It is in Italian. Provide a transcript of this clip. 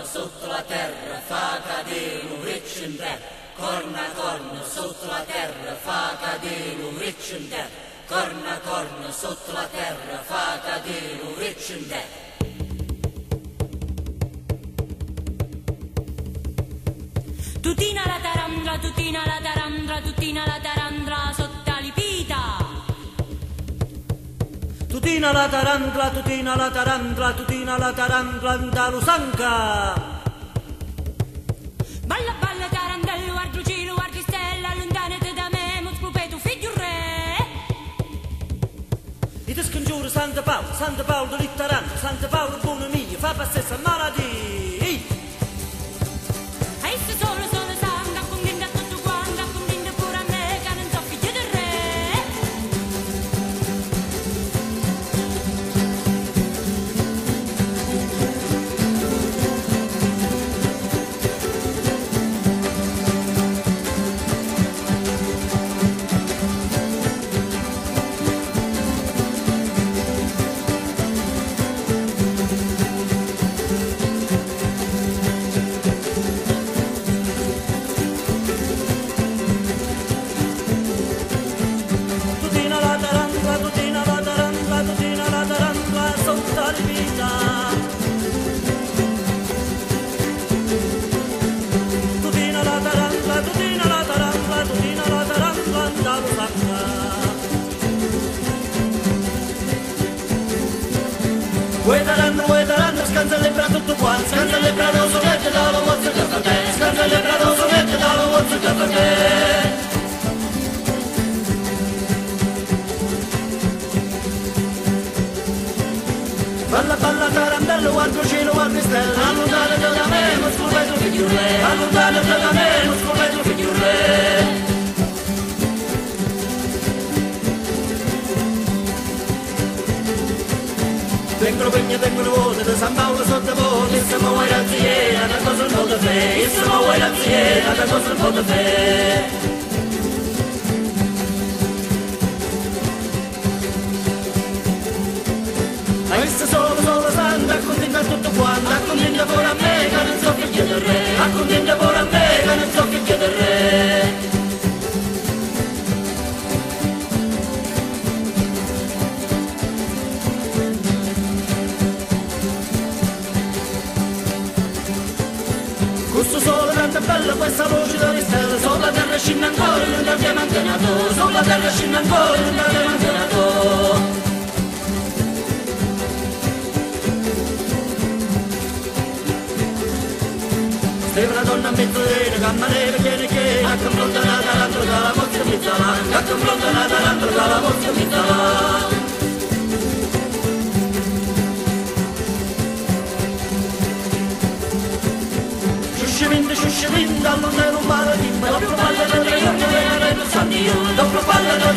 corna sotto la terra fa cadere un riccio in terra. Corna corna sotto la terra fa cadere un riccio in terra. Corna corna sotto la terra fa cadere un riccio in terra. Tutina la tarandra, tutina la tarandra, tutina la tarandra Tutina la tarantla, tutina la tarantla, tutina la tarantla da Lusanca. Balla balla tarandello, guarda cielo, guarda stella, allontanati da me, mo scopeto figlio re. Ti scongiuro Santa Paolo, Santa Paolo di Taranta, Santa Paolo buona mia, fa per stessa malattia. Dalla palla tarantello, guardo cielo, guardo stelle. Allontana da me, non scopetto figlio Allontana da me, non scopetto figlio re. Tengo pegna, tengo voce, da San Paolo sotto voce Siamo voi la ziena, da cosa un po' di fe Siamo voi la ziena, da cosa un po' di fe Mr. So accontenta tutto quanto, accontenta pure a me, che non so che chiede il re, accontenta pure a me, che non so che chiede il re. Questo sole tanto è bello, questa voce delle stelle, sopra terra scinna ancora, non abbiamo antenato, sopra terra scinna ancora, Mezz'ora, cammanera chiede che A confrontata l'altro che la mozza pizzala A confrontata l'altro che la mozza pizzala Sciuscimento, sciuscimento, allontano un mare di me Dopo palla da tre giorni, viene a Renno San Dio Dopo palla da tre